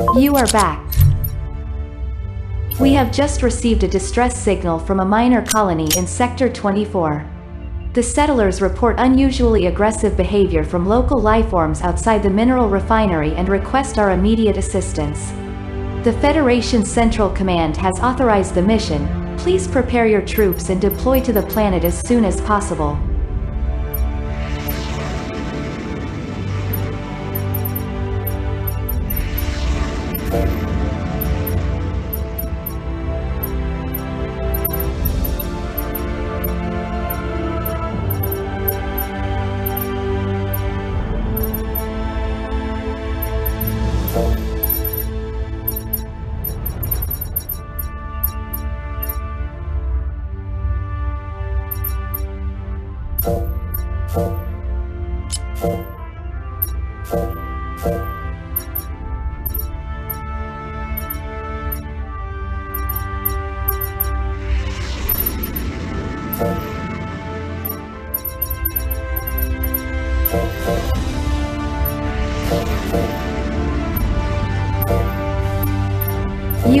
You are back. We have just received a distress signal from a minor colony in Sector 24. The settlers report unusually aggressive behavior from local lifeforms outside the mineral refinery and request our immediate assistance. The Federation Central Command has authorized the mission, please prepare your troops and deploy to the planet as soon as possible. You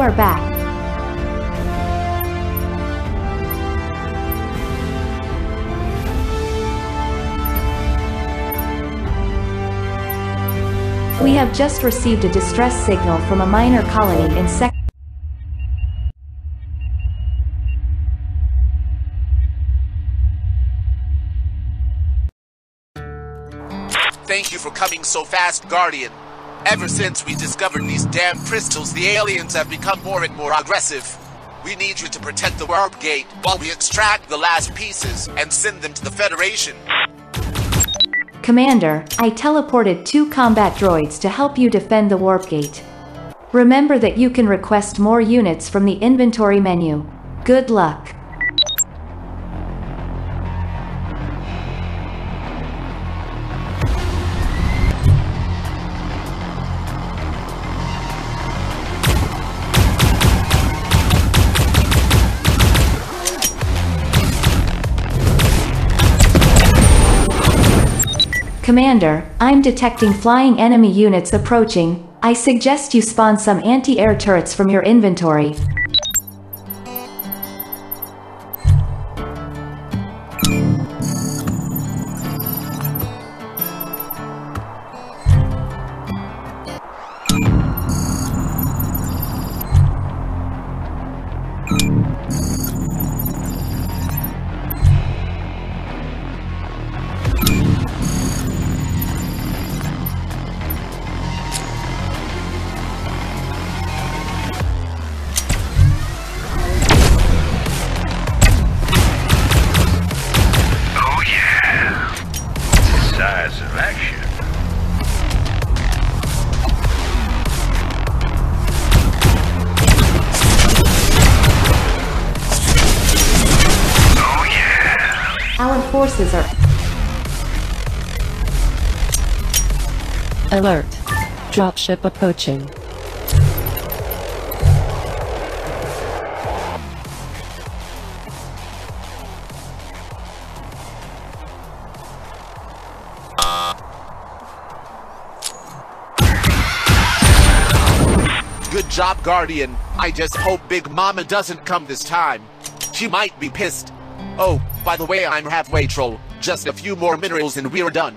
are back. We have just received a distress signal from a minor colony in Sec- Thank you for coming so fast, Guardian. Ever since we discovered these damn crystals, the aliens have become more and more aggressive. We need you to protect the warp gate while we extract the last pieces and send them to the Federation. Commander, I teleported two combat droids to help you defend the warp gate. Remember that you can request more units from the inventory menu. Good luck. Commander, I'm detecting flying enemy units approaching. I suggest you spawn some anti-air turrets from your inventory. Our forces are Alert. Dropship approaching. Good job, Guardian. I just hope Big Mama doesn't come this time. She might be pissed. Oh, by the way, I'm halfway troll. Just a few more minerals and we're done.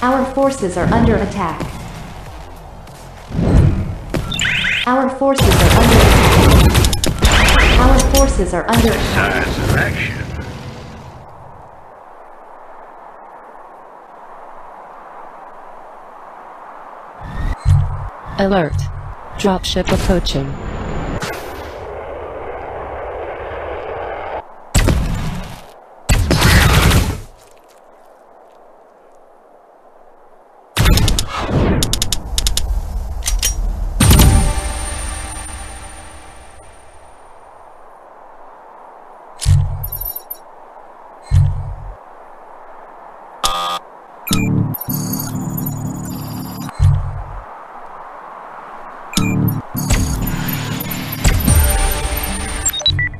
Our forces are under attack. Our forces are under attack. Our forces are under attack. Size action. Alert. Dropship approaching.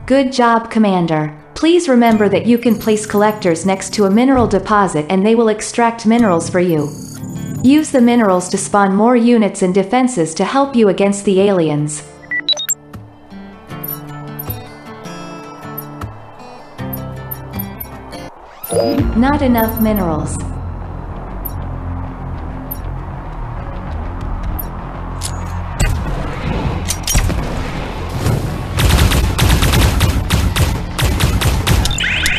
Good job, Commander. Please remember that you can place collectors next to a mineral deposit and they will extract minerals for you. Use the minerals to spawn more units and defenses to help you against the aliens. Not enough minerals.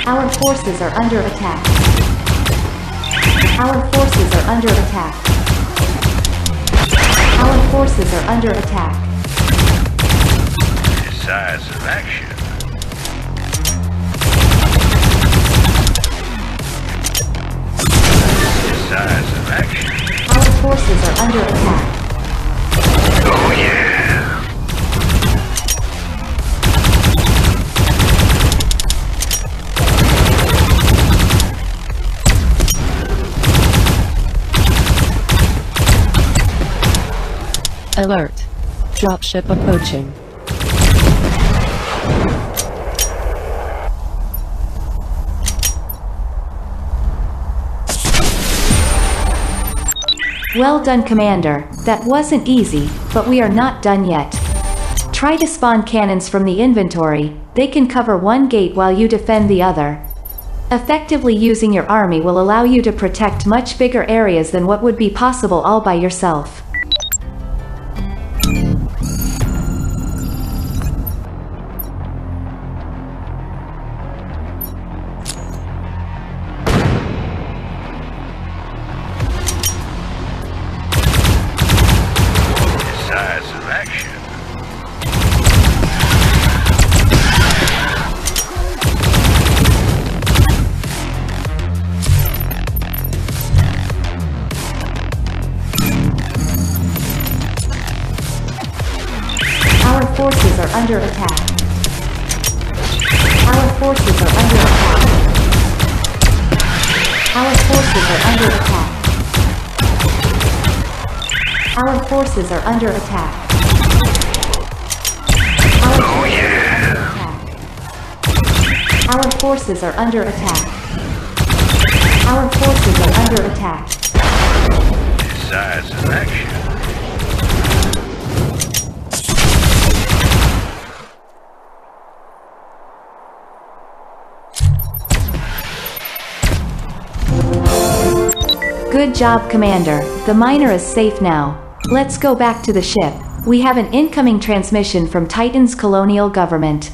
Our forces are under attack. Our forces are under attack. Our forces are under attack. Decisive action. Decisive action. Our forces are under attack. Alert. Dropship approaching. Well done, Commander. That wasn't easy, but we are not done yet. Try to spawn cannons from the inventory, they can cover one gate while you defend the other. Effectively using your army will allow you to protect much bigger areas than what would be possible all by yourself. Forces are under attack. Our forces are under attack. Our forces are under attack. Our forces are under attack. Our Oh yeah. attack. Our forces are under attack. Our forces are under attack. Decisive action. Good job, Commander. The miner is safe now. Let's go back to the ship. We have an incoming transmission from Titan's colonial government.